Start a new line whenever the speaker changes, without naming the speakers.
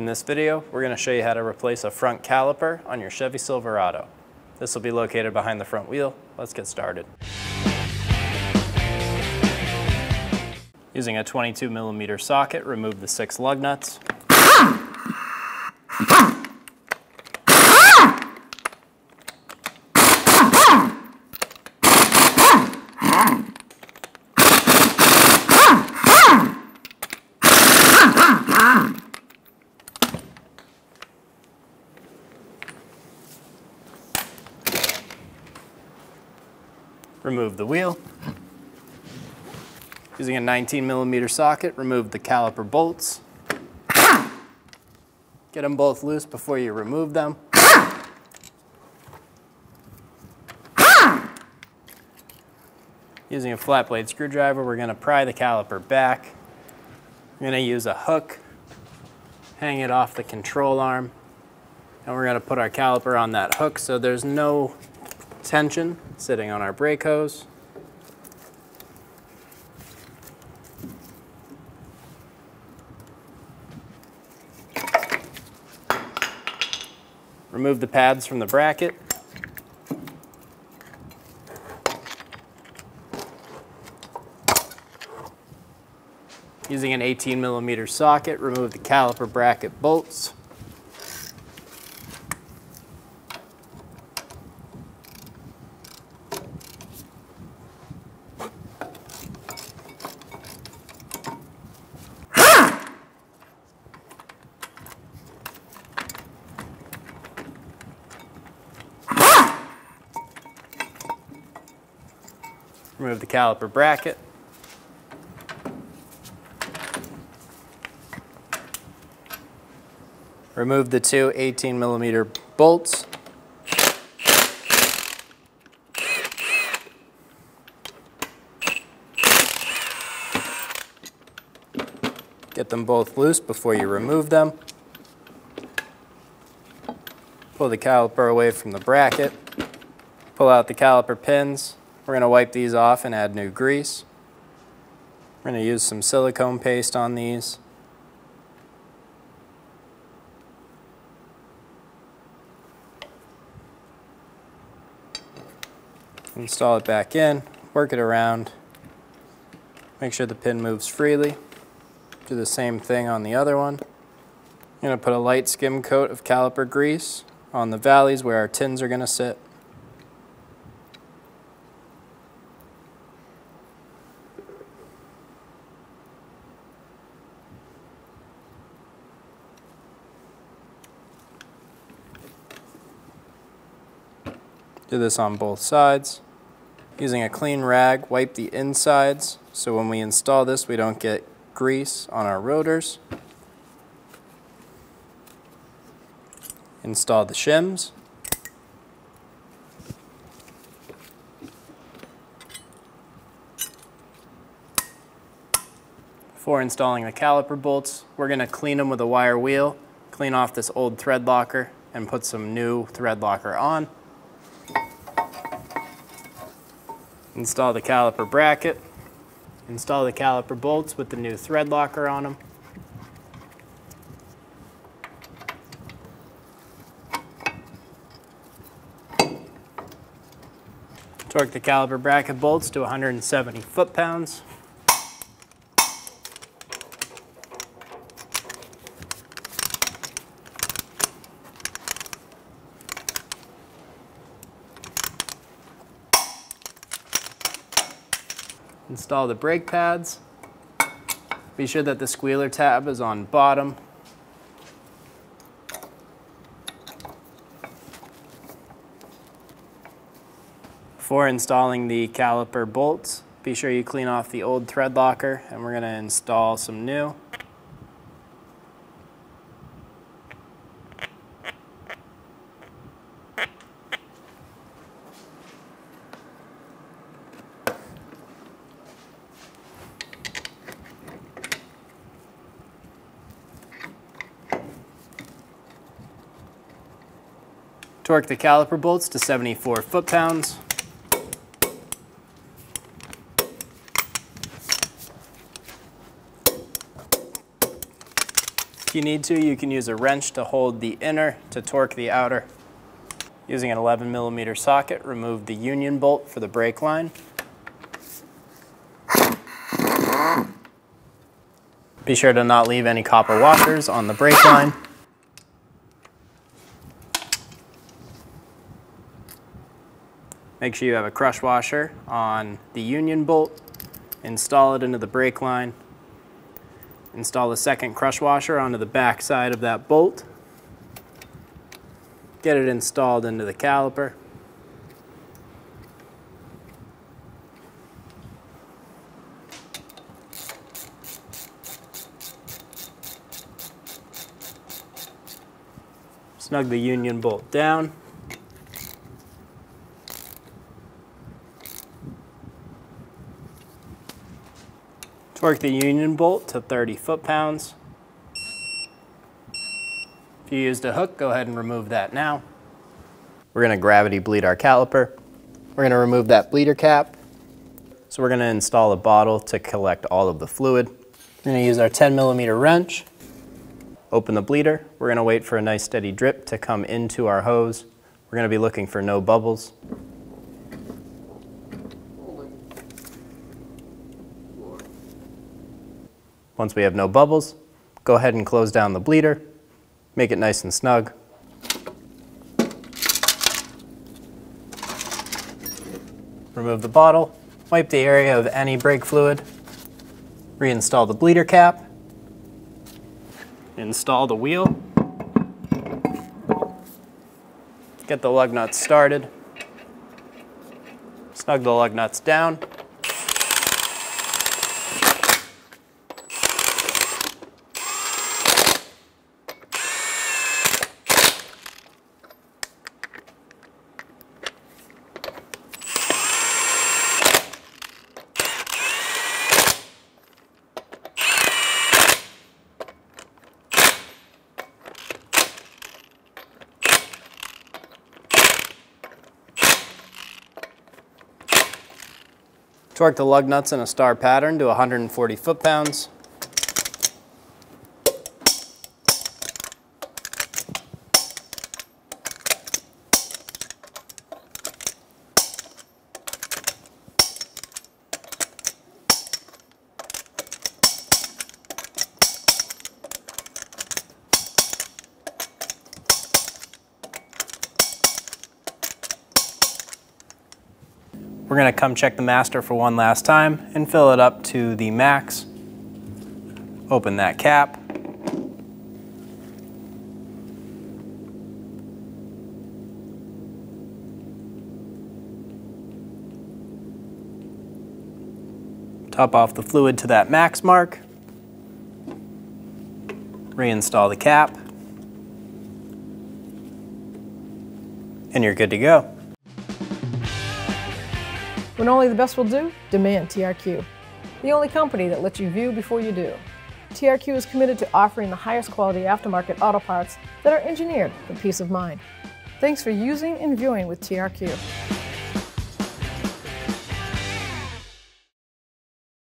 In this video, we're going to show you how to replace a front caliper on your Chevy Silverado. This will be located behind the front wheel. Let's get started. Using a 22 millimeter socket, remove the six lug nuts. Remove the wheel. Using a 19 millimeter socket, remove the caliper bolts. Get them both loose before you remove them. Using a flat blade screwdriver, we're going to pry the caliper back. We're to use a hook, hang it off the control arm, and we're going to put our caliper on that hook so there's no tension sitting on our brake hose. Remove the pads from the bracket. Using an 18 millimeter socket, remove the caliper bracket bolts. Remove the caliper bracket. Remove the two 18 millimeter bolts. Get them both loose before you remove them. Pull the caliper away from the bracket. Pull out the caliper pins. We're going to wipe these off and add new grease. We're going to use some silicone paste on these. Install it back in, work it around, make sure the pin moves freely. Do the same thing on the other one. I'm going to put a light skim coat of caliper grease on the valleys where our tins are going to sit. Do this on both sides. Using a clean rag, wipe the insides so when we install this we don't get grease on our rotors. Install the shims. Before installing the caliper bolts, we're going to clean them with a wire wheel, clean off this old thread locker, and put some new thread locker on. Install the caliper bracket. Install the caliper bolts with the new thread locker on them. Torque the caliper bracket bolts to 170 foot-pounds. Install the brake pads. Be sure that the squealer tab is on bottom. Before installing the caliper bolts, be sure you clean off the old thread locker and we're going to install some new. Torque the caliper bolts to 74 foot-pounds. If you need to, you can use a wrench to hold the inner to torque the outer. Using an 11 millimeter socket, remove the union bolt for the brake line. Be sure to not leave any copper washers on the brake line. Make sure you have a crush washer on the union bolt. Install it into the brake line. Install a second crush washer onto the back side of that bolt. Get it installed into the caliper. Snug the union bolt down. Torque the union bolt to 30 foot-pounds. If you used a hook, go ahead and remove that now. We're gonna gravity bleed our caliper. We're gonna remove that bleeder cap. So we're gonna install a bottle to collect all of the fluid. We're gonna use our 10 millimeter wrench. Open the bleeder. We're gonna wait for a nice steady drip to come into our hose. We're gonna be looking for no bubbles. Once we have no bubbles, go ahead and close down the bleeder, make it nice and snug. Remove the bottle, wipe the area of any brake fluid, reinstall the bleeder cap, install the wheel, get the lug nuts started, snug the lug nuts down, Torque the lug nuts in a star pattern to 140 foot-pounds. We're gonna come check the master for one last time and fill it up to the max. Open that cap. Top off the fluid to that max mark. Reinstall the cap. And you're good to go.
When only the best will do, demand TRQ. The only company that lets you view before you do. TRQ is committed to offering the highest quality aftermarket auto parts that are engineered for peace of mind. Thanks for using and viewing with TRQ.